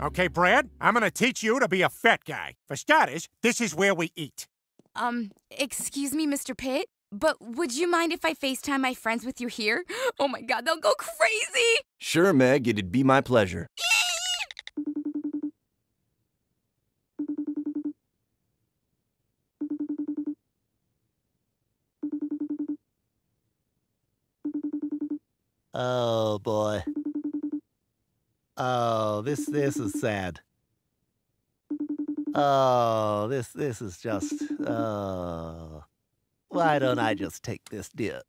Okay, Brad, I'm gonna teach you to be a fat guy. For starters, this is where we eat. Um, excuse me, Mr. Pitt, but would you mind if I FaceTime my friends with you here? Oh my god, they'll go crazy! Sure, Meg, it'd be my pleasure. Oh boy. Oh, this this is sad. Oh, this this is just oh. Why don't I just take this dip?